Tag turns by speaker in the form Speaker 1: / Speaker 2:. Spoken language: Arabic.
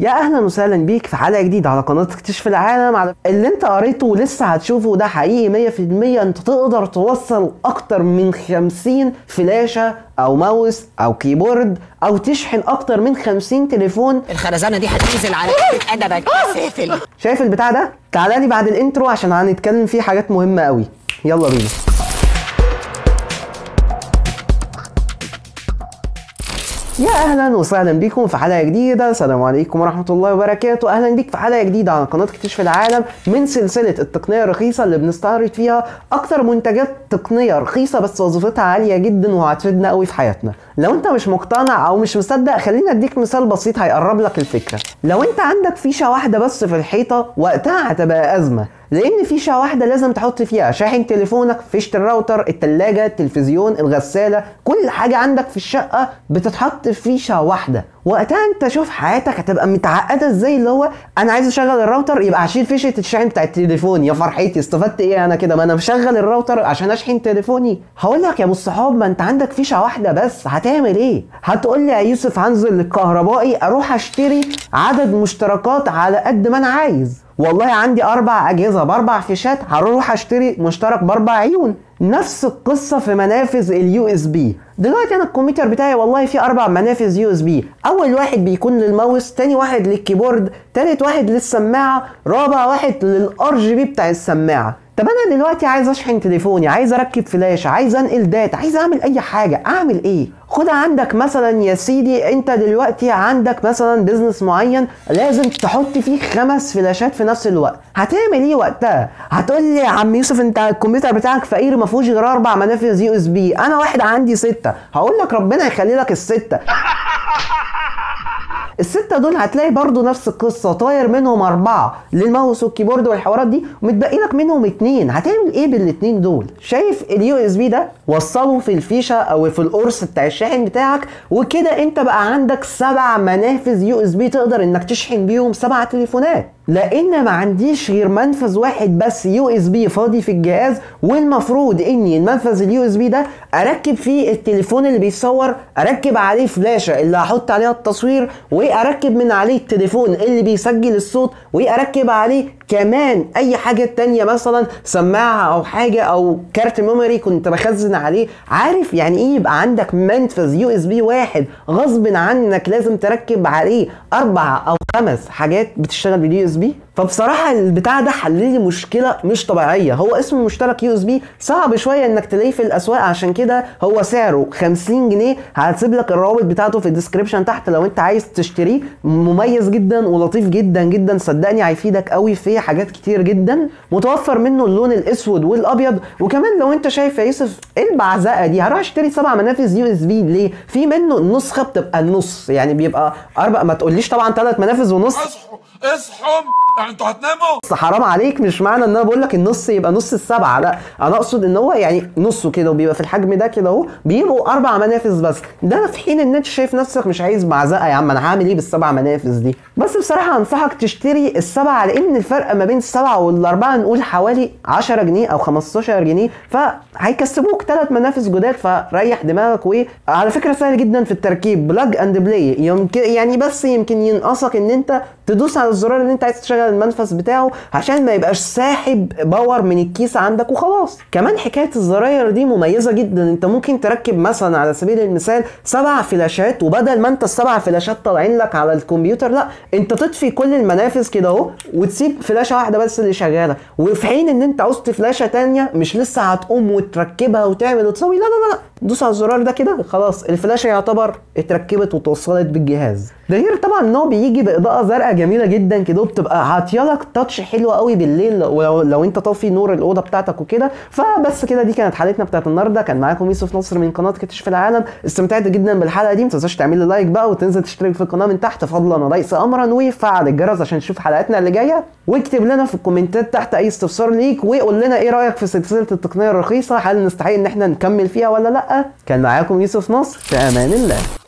Speaker 1: يا أهلا وسهلا بيك في حلقة جديدة على قناة اكتشف العالم على اللي أنت قريته ولسه هتشوفه ده حقيقي 100% أنت تقدر توصل أكتر من 50 فلاشة أو ماوس أو keyboard أو تشحن أكتر من 50 تليفون.
Speaker 2: الخرزانة دي هتنزل على أدبك. سافل
Speaker 1: شايف البتاع ده؟ تعالى لي بعد ال intro عشان هنتكلم فيه حاجات مهمة قوي. يلا بينا. يا أهلا وسهلا بكم في حلقة جديدة. السلام عليكم ورحمة الله وبركاته. أهلا بيك في حلقة جديدة على قناة اكتشف العالم من سلسلة التقنية الرخيصة اللي بنستعرض فيها أكتر منتجات تقنية رخيصة بس وظيفتها عالية جدا وهتفيدنا قوي في حياتنا. لو انت مش مقتنع أو مش مصدق خليني اديك مثال بسيط هيقرب لك الفكرة. لو انت عندك فيشة واحدة بس في الحيطة وقتها هتبقى أزمة لأن فيشة واحدة لازم تحط فيها شاحن تليفونك فيشة الراوتر التلاجة التلفزيون الغسالة كل حاجة عندك في الشقة بتتحط في فيشة واحدة. وقتها انت شوف حياتك هتبقى متعقدة إزاي اللي هو أنا عايز أشغل الراوتر يبقى هشيل فيشه الشحن بتاع التليفون. يا فرحتي استفدت إيه أنا كده؟ ما أنا مشغل الراوتر عشان أشحن تليفوني. هقول لك يا أبو الصحاب ما أنت عندك فيشة واحدة بس. هتعمل إيه؟ هتقول لي يا يوسف هنزل للكهربائي أروح أشتري عدد مشتركات على قد ما أنا عايز. والله عندي أربع أجهزة بأربع فيشات هروح أشتري مشترك بأربع عيون. نفس القصة في منافذ ال USB دلوقتي أنا الكمبيوتر بتاعي والله فيه أربع منافذ USB أول واحد بيكون للماوس تاني واحد لل keyboard تالت واحد للسماعة رابع واحد لل RGB بتاع السماعة. طب أنا دلوقتي عايز أشحن تليفوني عايز أركب فلاش عايز أنقل data عايز أعمل أي حاجة أعمل إيه؟ خد عندك مثلا يا سيدي أنت دلوقتي عندك مثلا business معين لازم تحط فيه خمس فلاشات في نفس الوقت. هتعمل إيه وقتها؟ هتقول لي يا عم يوسف أنت الكمبيوتر بتاعك فقير ما فيهوش غير أربع منافذ USB. أنا واحد عندي ستة. هقول لك ربنا يخلي لك الستة. الستة دول هتلاقي برضو نفس القصة طاير منهم أربعة لل mouse وال keyboard والحوارات دي ومتبقي لك منهم اتنين هتعمل إيه بالاتنين دول؟ شايف ال USB ده وصله في الفيشة أو في القرص بتاع الشاحن بتاعك وكده أنت بقى عندك سبع منافذ USB تقدر إنك تشحن بيهم سبع تليفونات لأن ما عنديش غير منفذ واحد بس USB فاضي في الجهاز والمفروض إني المنفذ ال USB ده أركب فيه التليفون اللي بيصور أركب عليه فلاشة اللي هحط عليها التصوير وأركب من عليه التليفون اللي بيسجل الصوت وأركب عليه كمان أي حاجة تانية مثلا سماعة أو حاجة أو كارت memory كنت بخزن عليه. عارف يعني إيه يبقى عندك منفذ USB واحد غصب عنك لازم تركب عليه أربع أو خمس حاجات بتشتغل بال USB فبصراحة البتاع ده حل لي مشكلة مش طبيعية. هو اسمه مشترك USB صعب شوية إنك تلاقيه في الأسواق. عشان كده هو سعره 50 جنيه. هسيب لك الروابط بتاعته في ال description تحت لو أنت عايز تشتريه. مميز جدا ولطيف جدا جدا. صدقني هيفيدك قوي في حاجات كتير جدا. متوفر منه اللون الأسود والأبيض. وكمان لو أنت شايف يا يوسف إيه البعزقة دي هروح أشتري سبع منافذ USB. ليه؟ في منه النسخة بتبقى النص يعني بيبقى أربع ما تقوليش طبعا ثلاث منافذ ونص.
Speaker 3: اصحوا اصحوا أنتوا هتناموا.
Speaker 1: بس حرام عليك مش معنى ان أنا بقول لك النص يبقى نص السبعة لا. أنا اقصد ان هو يعني نصه كده وبيبقى في الحجم ده كده اهو بيبقوا أربع منافذ بس. ده في حين ان انت شايف نفسك مش عايز بعزقة يا عم أنا هعمل إيه بالسبع منافذ دي؟ بس بصراحة أنصحك تشتري السبعة لأن الفرق ما بين السبعة والأربعة نقول حوالي 10 جنيه أو 15 جنيه فهيكسبوك ثلاث منافذ جداد فريح دماغك. وعلى فكرة سهل جدا في التركيب plug and play يمكن يعني بس يمكن ينقصك إن أنت تدوس على الزرار اللي أنت عايز تشغل المنفذ بتاعه عشان ما يبقاش ساحب power من ال case عندك وخلاص. كمان حكاية الزراير دي مميزة جدا. أنت ممكن تركب مثلا على سبيل المثال سبع فلاشات وبدل ما أنت السبع فلاشات طالعين لك على الكمبيوتر لأ انت تطفي كل المنافذ كده اهو وتسيب فلاشة واحدة بس اللي شغالة. وفي حين إن أنت عوزت فلاشة تانية مش لسه هتقوم وتركبها وتعمل وتسوي لا لا لا دوس على الزرار ده كده خلاص. الفلاشه يعتبر اتركبت وتوصلت بالجهاز. ده غير طبعا إن هو بيجي بإضاءة زرقاء جميلة جدا كده وبتبقى عاطيالك touch حلو قوي بالليل ولو لو أنت طافي نور الأوضة بتاعتك وكده. فبس كده دي كانت حلقتنا بتاعت النهارده. كان معاكم يوسف نصر من قناة كتشف العالم. استمتعت جدا بالحلقة دي. ما تنساش تعمل لايك بقى وتنزل تشترك في القناة من تحت. فضلا وليس امرا. وفعل الجرس عشان تشوف حلقاتنا اللي جاية. واكتب لنا في الكومنتات تحت أي استفسار ليك وقول لنا إيه رأيك في سلسلة التقنية الرخيصة هل نستحق إن إحنا نكمل فيها ولا لأ؟ كان معاكم يوسف نصر في أمان الله.